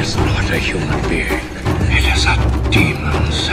is not a human being. It is a demon's